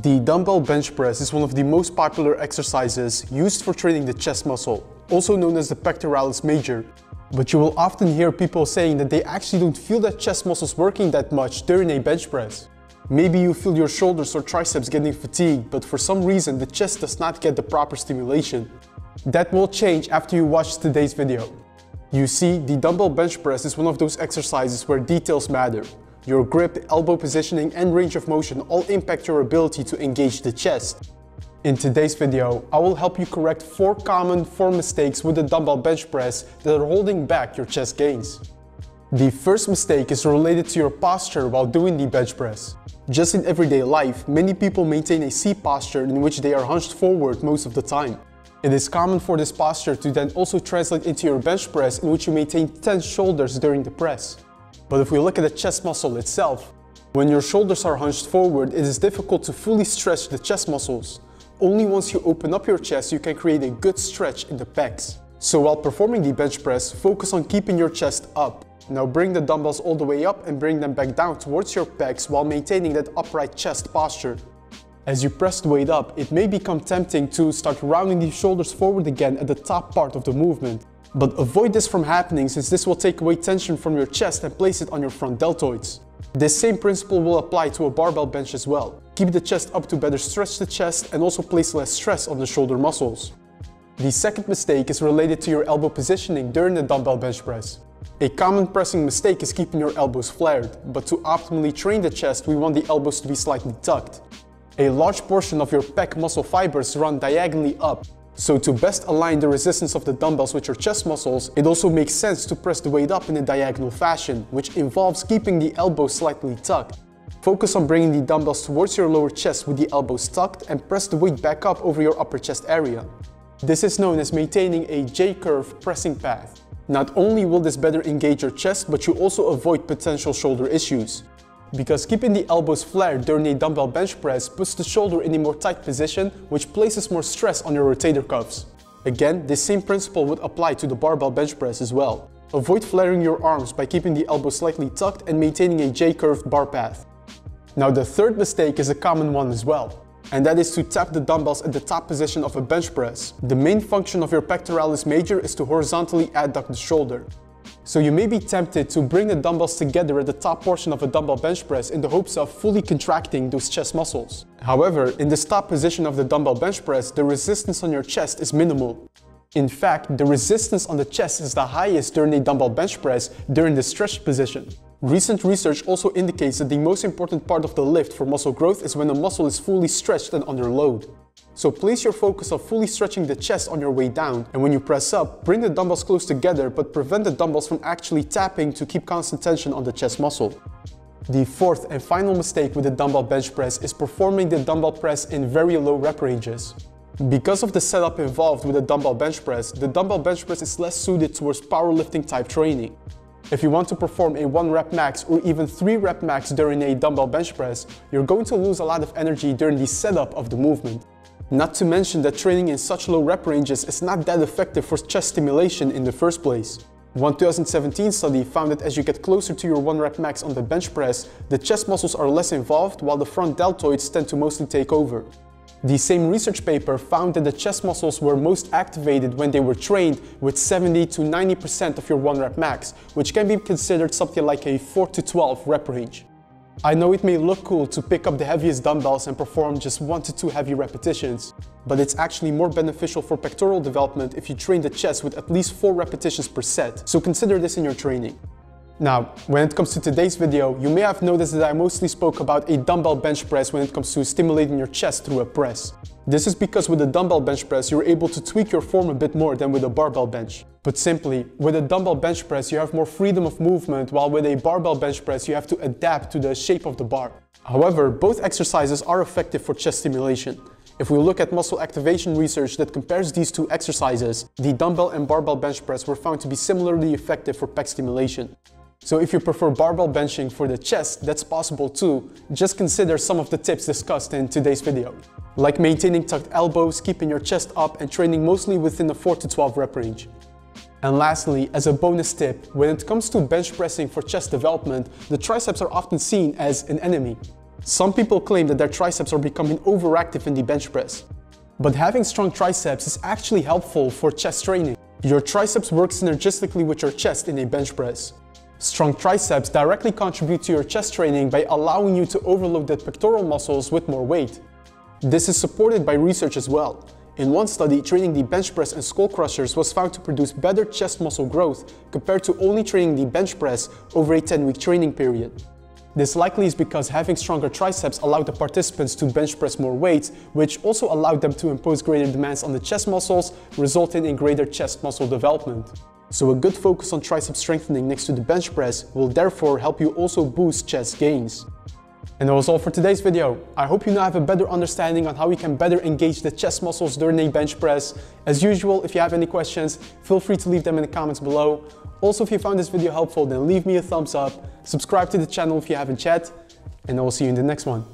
The dumbbell bench press is one of the most popular exercises used for training the chest muscle, also known as the pectoralis major. But you will often hear people saying that they actually don't feel that chest muscles working that much during a bench press. Maybe you feel your shoulders or triceps getting fatigued, but for some reason the chest does not get the proper stimulation. That will change after you watch today's video. You see, the dumbbell bench press is one of those exercises where details matter. Your grip, elbow positioning and range of motion all impact your ability to engage the chest. In today's video, I will help you correct 4 common form mistakes with the dumbbell bench press that are holding back your chest gains. The first mistake is related to your posture while doing the bench press. Just in everyday life, many people maintain a C posture in which they are hunched forward most of the time. It is common for this posture to then also translate into your bench press in which you maintain tense shoulders during the press. But if we look at the chest muscle itself, when your shoulders are hunched forward, it is difficult to fully stretch the chest muscles. Only once you open up your chest, you can create a good stretch in the pecs. So while performing the bench press, focus on keeping your chest up. Now bring the dumbbells all the way up and bring them back down towards your pecs while maintaining that upright chest posture. As you press the weight up, it may become tempting to start rounding the shoulders forward again at the top part of the movement. But avoid this from happening since this will take away tension from your chest and place it on your front deltoids. This same principle will apply to a barbell bench as well. Keep the chest up to better stretch the chest and also place less stress on the shoulder muscles. The second mistake is related to your elbow positioning during the dumbbell bench press. A common pressing mistake is keeping your elbows flared, but to optimally train the chest we want the elbows to be slightly tucked. A large portion of your pec muscle fibers run diagonally up, so to best align the resistance of the dumbbells with your chest muscles, it also makes sense to press the weight up in a diagonal fashion, which involves keeping the elbows slightly tucked. Focus on bringing the dumbbells towards your lower chest with the elbows tucked and press the weight back up over your upper chest area. This is known as maintaining a J-curve pressing path. Not only will this better engage your chest, but you also avoid potential shoulder issues because keeping the elbows flared during a dumbbell bench press puts the shoulder in a more tight position which places more stress on your rotator cuffs. Again, this same principle would apply to the barbell bench press as well. Avoid flaring your arms by keeping the elbows slightly tucked and maintaining a J-curved bar path. Now the third mistake is a common one as well, and that is to tap the dumbbells at the top position of a bench press. The main function of your pectoralis major is to horizontally adduct the shoulder. So you may be tempted to bring the dumbbells together at the top portion of a dumbbell bench press in the hopes of fully contracting those chest muscles. However, in this top position of the dumbbell bench press, the resistance on your chest is minimal. In fact, the resistance on the chest is the highest during a dumbbell bench press during the stretched position. Recent research also indicates that the most important part of the lift for muscle growth is when the muscle is fully stretched and under load. So place your focus on fully stretching the chest on your way down, and when you press up, bring the dumbbells close together but prevent the dumbbells from actually tapping to keep constant tension on the chest muscle. The fourth and final mistake with the dumbbell bench press is performing the dumbbell press in very low rep ranges. Because of the setup involved with the dumbbell bench press, the dumbbell bench press is less suited towards powerlifting type training. If you want to perform a 1 rep max or even 3 rep max during a dumbbell bench press, you're going to lose a lot of energy during the setup of the movement. Not to mention that training in such low rep ranges is not that effective for chest stimulation in the first place. One 2017 study found that as you get closer to your 1 rep max on the bench press, the chest muscles are less involved while the front deltoids tend to mostly take over. The same research paper found that the chest muscles were most activated when they were trained with 70 to 90% of your 1 rep max, which can be considered something like a 4 to 12 rep range. I know it may look cool to pick up the heaviest dumbbells and perform just 1 to 2 heavy repetitions, but it's actually more beneficial for pectoral development if you train the chest with at least 4 repetitions per set, so consider this in your training. Now, when it comes to today's video, you may have noticed that I mostly spoke about a dumbbell bench press when it comes to stimulating your chest through a press. This is because with a dumbbell bench press, you're able to tweak your form a bit more than with a barbell bench. But simply, with a dumbbell bench press, you have more freedom of movement, while with a barbell bench press, you have to adapt to the shape of the bar. However, both exercises are effective for chest stimulation. If we look at muscle activation research that compares these two exercises, the dumbbell and barbell bench press were found to be similarly effective for pec stimulation. So if you prefer barbell benching for the chest, that's possible too. Just consider some of the tips discussed in today's video. Like maintaining tucked elbows, keeping your chest up and training mostly within the 4 to 12 rep range. And lastly, as a bonus tip, when it comes to bench pressing for chest development, the triceps are often seen as an enemy. Some people claim that their triceps are becoming overactive in the bench press. But having strong triceps is actually helpful for chest training. Your triceps work synergistically with your chest in a bench press. Strong triceps directly contribute to your chest training by allowing you to overload the pectoral muscles with more weight. This is supported by research as well. In one study, training the bench press and skull crushers was found to produce better chest muscle growth compared to only training the bench press over a 10-week training period. This likely is because having stronger triceps allowed the participants to bench press more weight, which also allowed them to impose greater demands on the chest muscles, resulting in greater chest muscle development. So a good focus on tricep strengthening next to the bench press will therefore help you also boost chest gains. And that was all for today's video. I hope you now have a better understanding on how you can better engage the chest muscles during a bench press. As usual, if you have any questions, feel free to leave them in the comments below. Also, if you found this video helpful, then leave me a thumbs up, subscribe to the channel if you haven't yet, and I will see you in the next one.